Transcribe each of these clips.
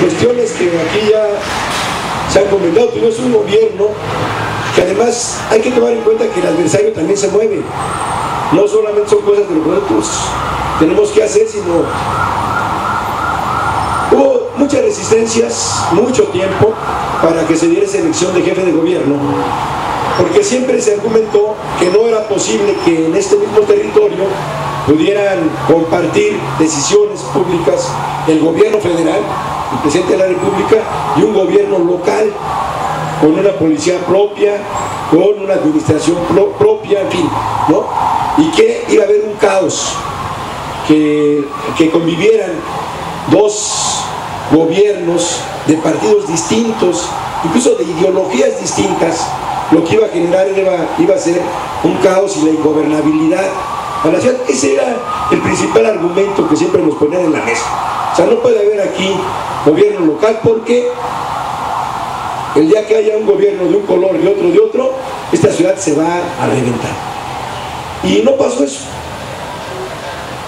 cuestiones que aquí ya se han comentado, tuvimos un gobierno que además hay que tomar en cuenta que el adversario también se mueve. No solamente son cosas que nosotros tenemos que hacer, sino hubo muchas resistencias, mucho tiempo para que se diera esa elección de jefe de gobierno, porque siempre se argumentó que no era posible que en este mismo territorio pudieran compartir decisiones públicas el gobierno federal, el presidente de la República, y un gobierno local, con una policía propia, con una administración propia, en fin, ¿no? Y que iba a haber un caos, que, que convivieran dos gobiernos de partidos distintos, incluso de ideologías distintas, lo que iba a generar iba, iba a ser un caos y la ingobernabilidad a la ciudad. Ese era el principal argumento que siempre nos ponían en la mesa. O sea, no puede haber aquí gobierno local porque el día que haya un gobierno de un color y otro de otro, esta ciudad se va a reventar. Y no pasó eso.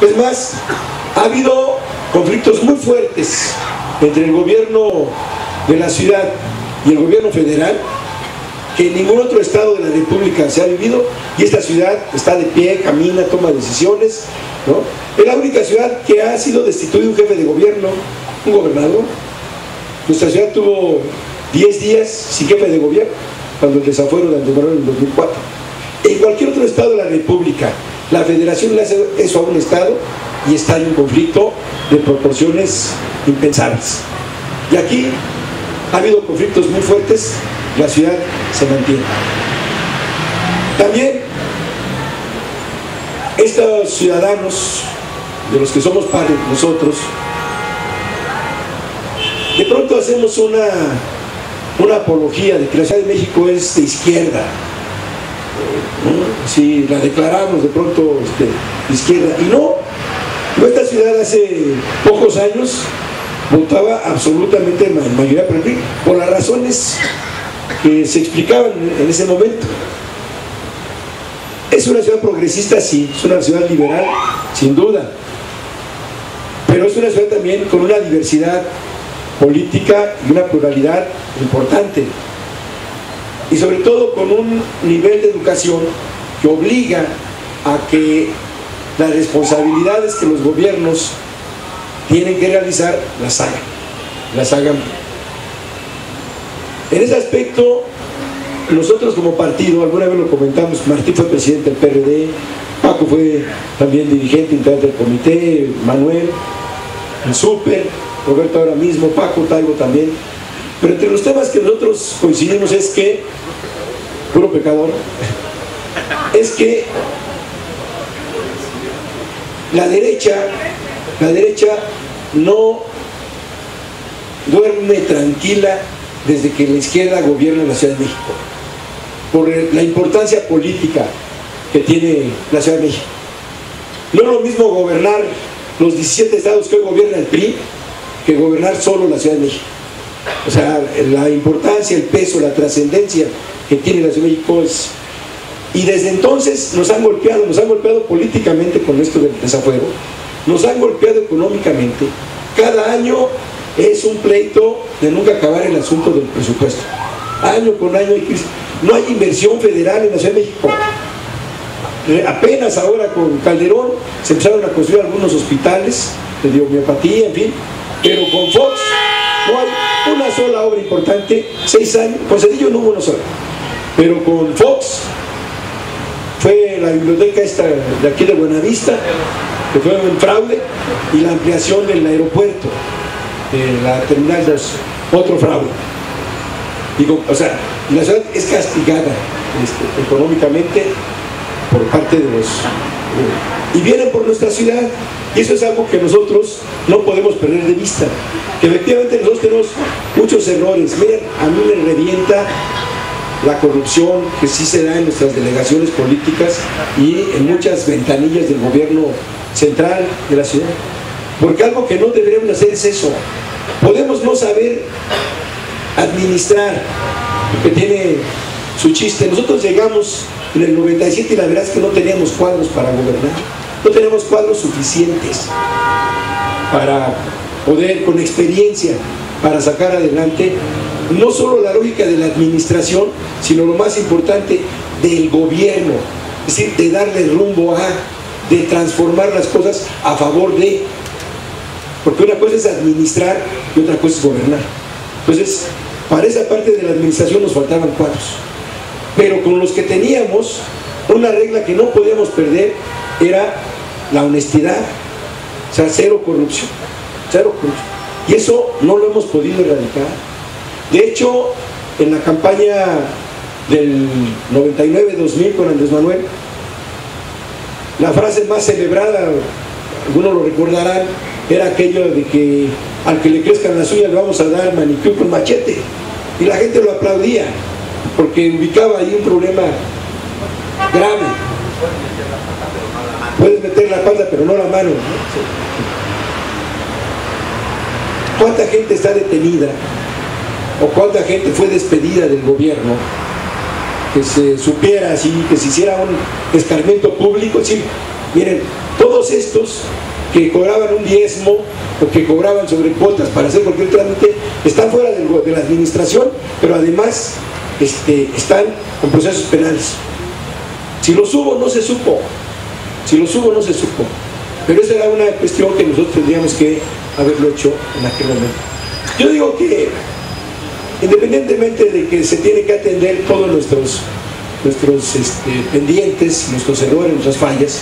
Es más, ha habido conflictos muy fuertes entre el gobierno de la ciudad y el gobierno federal que en ningún otro estado de la República se ha vivido y esta ciudad está de pie, camina, toma decisiones. ¿no? Es la única ciudad que ha sido destituido un jefe de gobierno, un gobernador. Nuestra ciudad tuvo 10 días sin jefe de gobierno cuando el desafuero de Antemorón en el 2004. En cualquier otro estado de la República, la federación le hace eso a un estado y está en un conflicto de proporciones impensables. Y aquí ha habido conflictos muy fuertes la ciudad se mantiene. También estos ciudadanos, de los que somos parte nosotros, de pronto hacemos una, una apología de que la Ciudad de México es de izquierda. Si la declaramos de pronto este, de izquierda. Y no, nuestra ciudad hace pocos años votaba absolutamente en mayoría por las razones que se explicaban en ese momento. Es una ciudad progresista, sí, es una ciudad liberal, sin duda, pero es una ciudad también con una diversidad política y una pluralidad importante, y sobre todo con un nivel de educación que obliga a que las responsabilidades que los gobiernos tienen que realizar las hagan, las hagan en ese aspecto, nosotros como partido, alguna vez lo comentamos, Martín fue presidente del PRD, Paco fue también dirigente integrante del comité, Manuel, el Súper, Roberto ahora mismo, Paco, Taigo también. Pero entre los temas que nosotros coincidimos es que, puro pecador, es que la derecha, la derecha no duerme tranquila desde que la izquierda gobierna la Ciudad de México, por la importancia política que tiene la Ciudad de México. No es lo mismo gobernar los 17 estados que hoy gobierna el PRI que gobernar solo la Ciudad de México. O sea, la importancia, el peso, la trascendencia que tiene la Ciudad de México es... Y desde entonces nos han golpeado, nos han golpeado políticamente con esto del desafuero, nos han golpeado económicamente. Cada año es un pleito de nunca acabar el asunto del presupuesto. Año con año hay crisis. No hay inversión federal en la Ciudad de México. Eh, apenas ahora con Calderón se empezaron a construir algunos hospitales de homeopatía, en fin, pero con Fox no hay una sola obra importante, seis años, con Cedillo no hubo una sola, pero con Fox fue la biblioteca esta de aquí de Buenavista, que fue un fraude, y la ampliación del aeropuerto la Terminal 2, otro fraude. Digo, o sea, la ciudad es castigada este, económicamente por parte de los... Eh, y vienen por nuestra ciudad, y eso es algo que nosotros no podemos perder de vista. Que efectivamente nosotros tenemos muchos errores. Miren, a mí me revienta la corrupción que sí se da en nuestras delegaciones políticas y en muchas ventanillas del gobierno central de la ciudad. Porque algo que no deberíamos hacer es eso. Podemos no saber administrar, que tiene su chiste. Nosotros llegamos en el 97 y la verdad es que no teníamos cuadros para gobernar. No teníamos cuadros suficientes para poder, con experiencia, para sacar adelante no solo la lógica de la administración, sino lo más importante del gobierno, es decir, de darle rumbo a, de transformar las cosas a favor de, porque una cosa es administrar y otra cosa es gobernar. Entonces, para esa parte de la administración nos faltaban cuadros, pero con los que teníamos, una regla que no podíamos perder era la honestidad, o sea, cero corrupción, cero corrupción. Y eso no lo hemos podido erradicar. De hecho, en la campaña del 99-2000 con Andrés Manuel, la frase más celebrada, algunos lo recordarán, era aquello de que al que le crezcan las uñas le vamos a dar manicure con machete. Y la gente lo aplaudía, porque ubicaba ahí un problema grave. Puedes meter la pata, pero no la mano. ¿Cuánta gente está detenida? ¿O cuánta gente fue despedida del gobierno? Que se supiera así, que se hiciera un escarmiento público. Sí, miren, todos estos que cobraban un diezmo o que cobraban sobre cuotas para hacer cualquier trámite están fuera de la administración, pero además este, están con procesos penales. Si los hubo, no se supo. Si los hubo, no se supo. Pero esa era una cuestión que nosotros tendríamos que haberlo hecho en aquel momento. Yo digo que, independientemente de que se tiene que atender todos nuestros, nuestros este, pendientes, nuestros errores, nuestras fallas,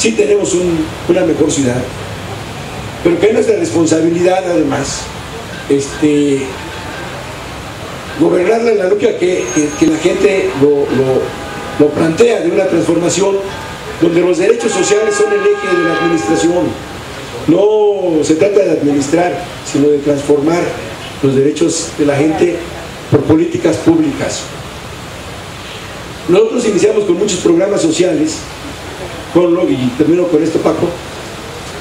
sí tenemos una mejor ciudad, pero que es nuestra responsabilidad además este, gobernarla en la lógica que, la gente lo plantea de una transformación donde los derechos sociales son el eje de la administración no se trata de administrar, sino de transformar los derechos de la gente por políticas públicas. Nosotros iniciamos con muchos programas sociales, con lo, y termino con esto Paco,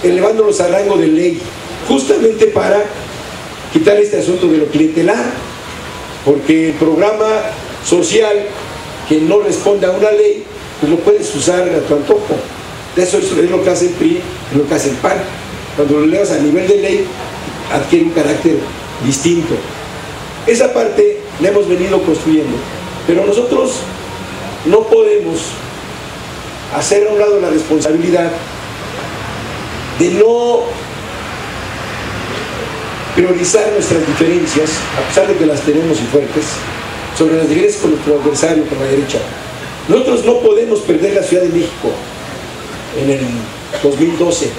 elevándolos a rango de ley, justamente para quitar este asunto de lo clientelar, porque el programa social que no responde a una ley, pues lo puedes usar a tu antojo. Eso es lo que hace el PRI, es lo que hace el PAN cuando lo leas a nivel de ley, adquiere un carácter distinto. Esa parte la hemos venido construyendo, pero nosotros no podemos hacer a un lado la responsabilidad de no priorizar nuestras diferencias, a pesar de que las tenemos y fuertes, sobre las diferencias con nuestro adversario, con la derecha. Nosotros no podemos perder la Ciudad de México en el 2012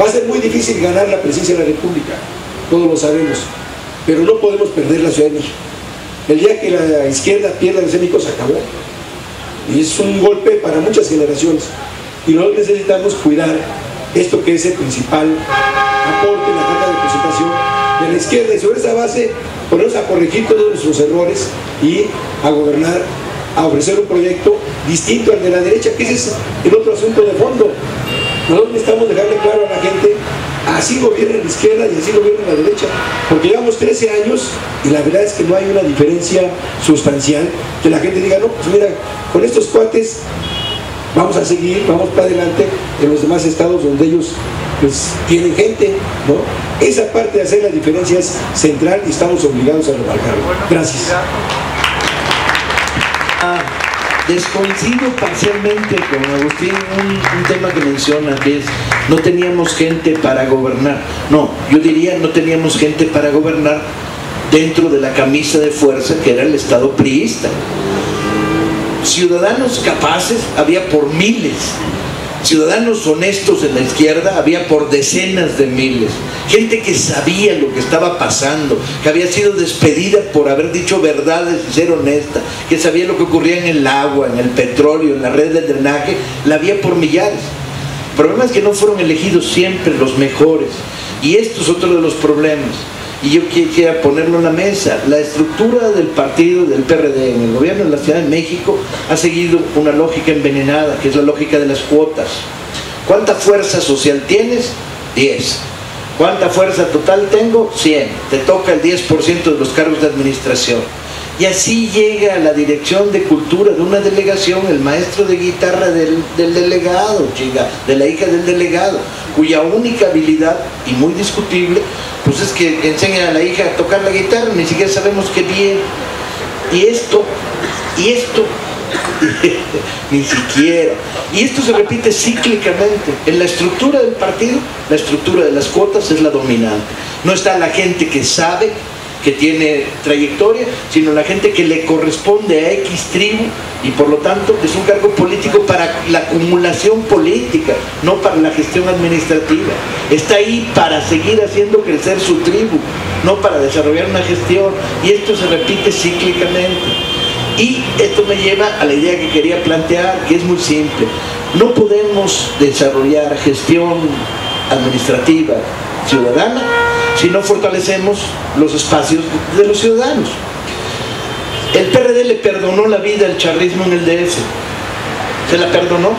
Va a ser muy difícil ganar la presidencia de la República, todos lo sabemos, pero no podemos perder la Ciudad de México. El día que la izquierda pierda la Ciudad México se acabó. Y es un golpe para muchas generaciones. Y nosotros necesitamos cuidar esto que es el principal aporte la carta de presentación de la izquierda. Y sobre esa base ponernos a corregir todos nuestros errores y a gobernar, a ofrecer un proyecto distinto al de la derecha, que ese es el otro asunto de fondo. Nosotros necesitamos dejarle claro a la gente, así gobierna la izquierda y así gobierna la derecha, porque llevamos 13 años y la verdad es que no hay una diferencia sustancial, que la gente diga, no, pues mira, con estos cuates vamos a seguir, vamos para adelante en los demás estados donde ellos pues tienen gente, ¿no? Esa parte de hacer la diferencia es central y estamos obligados a remarcarlo. Gracias. Descoincido parcialmente con Agustín un, tema que menciona, que es no teníamos gente para gobernar. No, yo diría no teníamos gente para gobernar dentro de la camisa de fuerza que era el Estado priista. Ciudadanos capaces había por miles ciudadanos honestos en la izquierda había por decenas de miles, gente que sabía lo que estaba pasando, que había sido despedida por haber dicho verdades y ser honesta, que sabía lo que ocurría en el agua, en el petróleo, en la red de drenaje, la había por millares. El problema es que no fueron elegidos siempre los mejores. Y esto es otro de los problemas y yo quisiera ponerlo en la mesa. La estructura del partido del PRD en el gobierno de la Ciudad de México ha seguido una lógica envenenada, que es la lógica de las cuotas. ¿Cuánta fuerza social tienes? 10. ¿Cuánta fuerza total tengo? 100. Te toca el 10% de los cargos de administración. Y así llega a la dirección de cultura de una delegación el maestro de guitarra del, del delegado, chica, de la hija del delegado, cuya única habilidad, y muy discutible, pues es que enseña a la hija a tocar la guitarra, ni siquiera sabemos qué bien. Y esto, y esto, ni siquiera. Y esto se repite cíclicamente. En la estructura del partido, la estructura de las cuotas es la dominante. No está la gente que sabe que tiene trayectoria, sino la gente que le corresponde a X tribu y por lo tanto es un cargo político para la acumulación política, no para la gestión administrativa. Está ahí para seguir haciendo crecer su tribu, no para desarrollar una gestión y esto se repite cíclicamente. Y esto me lleva a la idea que quería plantear, que es muy simple. No podemos desarrollar gestión administrativa ciudadana si no fortalecemos los espacios de los ciudadanos. El PRD le perdonó la vida al charrismo en el DF. Se la perdonó.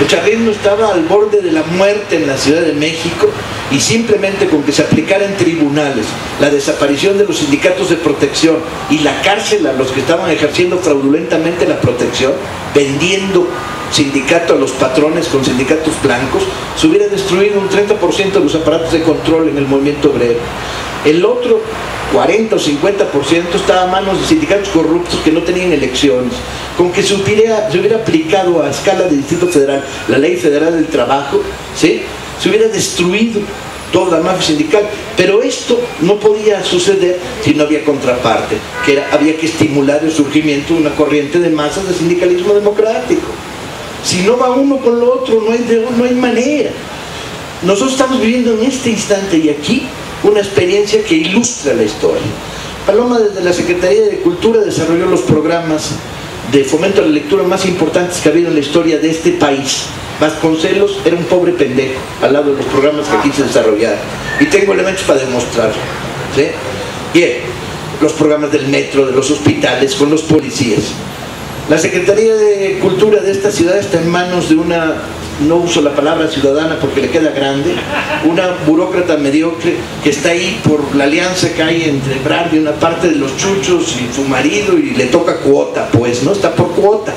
El charrismo estaba al borde de la muerte en la Ciudad de México y simplemente con que se aplicara en tribunales la desaparición de los sindicatos de protección y la cárcel a los que estaban ejerciendo fraudulentamente la protección, vendiendo sindicato a los patrones con sindicatos blancos, se hubiera destruido un 30% de los aparatos de control en el movimiento obrero. El otro 40 o 50% estaba a manos de sindicatos corruptos que no tenían elecciones. Con que se hubiera, se hubiera aplicado a escala de Distrito Federal la Ley Federal del Trabajo, ¿sí? Se hubiera destruido toda la mafia sindical. Pero esto no podía suceder si no había contraparte, que había que estimular el surgimiento de una corriente de masas de sindicalismo democrático. Si no va uno con lo otro, no hay, no hay manera. Nosotros estamos viviendo en este instante y aquí una experiencia que ilustra la historia. Paloma desde la Secretaría de Cultura desarrolló los programas de fomento a la lectura más importantes que ha habido en la historia de este país. Vasconcelos era un pobre pendejo al lado de los programas que aquí se desarrollaron. Y tengo elementos para demostrarlo. Bien, los programas del metro, de los hospitales, con los policías. La Secretaría de Cultura de esta ciudad está en manos de una, no uso la palabra ciudadana porque le queda grande, una burócrata mediocre que está ahí por la alianza que hay entre Brand y una parte de los chuchos y su marido y le toca cuota, pues, ¿no? Está por cuota.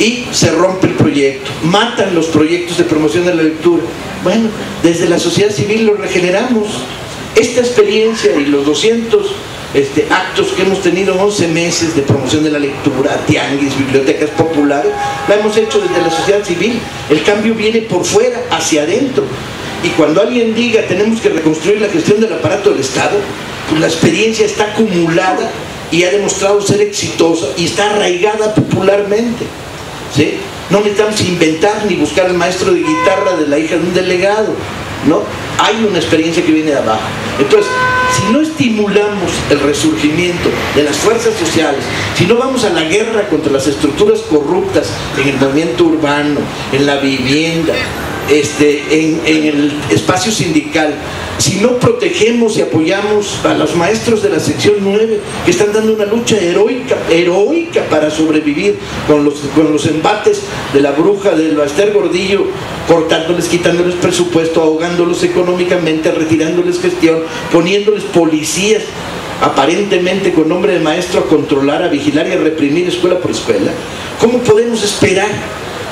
Y se rompe el proyecto, matan los proyectos de promoción de la lectura. Bueno, desde la sociedad civil lo regeneramos. Esta experiencia y los 200 este, actos que hemos tenido 11 meses de promoción de la lectura, tianguis, bibliotecas populares, la hemos hecho desde la sociedad civil. El cambio viene por fuera, hacia adentro. Y cuando alguien diga tenemos que reconstruir la gestión del aparato del Estado, pues la experiencia está acumulada y ha demostrado ser exitosa y está arraigada popularmente. ¿sí? No necesitamos inventar ni buscar el maestro de guitarra de la hija de un delegado. ¿no? Hay una experiencia que viene de abajo. Entonces, si no estimulamos el resurgimiento de las fuerzas sociales, si no vamos a la guerra contra las estructuras corruptas en el movimiento urbano, en la vivienda, este, en, el espacio sindical, si no protegemos y apoyamos a los maestros de la sección 9 que están dando una lucha heroica, heroica para sobrevivir con los, con los embates de la bruja del Baster Gordillo, cortándoles, quitándoles presupuesto, ahogándolos económicamente, retirándoles gestión, poniéndoles policías aparentemente con nombre de maestro a controlar, a vigilar y a reprimir escuela por escuela. ¿Cómo podemos esperar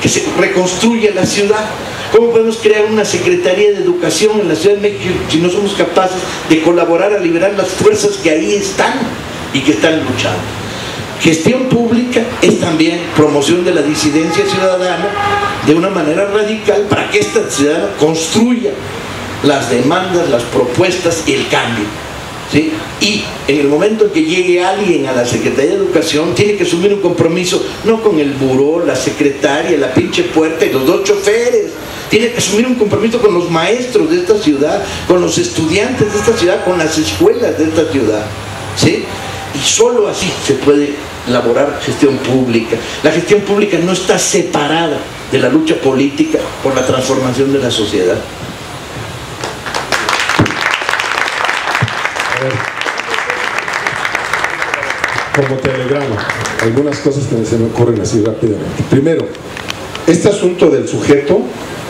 que se reconstruya la ciudad? ¿Cómo podemos crear una Secretaría de Educación en la Ciudad de México si no somos capaces de colaborar a liberar las fuerzas que ahí están y que están luchando? Gestión pública es también promoción de la disidencia ciudadana de una manera radical para que esta ciudad construya las demandas, las propuestas y el cambio. ¿Sí? Y en el momento en que llegue alguien a la Secretaría de Educación, tiene que asumir un compromiso, no con el buró, la secretaria, la pinche puerta y los dos choferes, tiene que asumir un compromiso con los maestros de esta ciudad, con los estudiantes de esta ciudad, con las escuelas de esta ciudad. ¿sí? Y solo así se puede elaborar gestión pública. La gestión pública no está separada de la lucha política por la transformación de la sociedad. Como telegrama, algunas cosas que se me ocurren así rápidamente. Primero, este asunto del sujeto,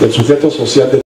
del sujeto social,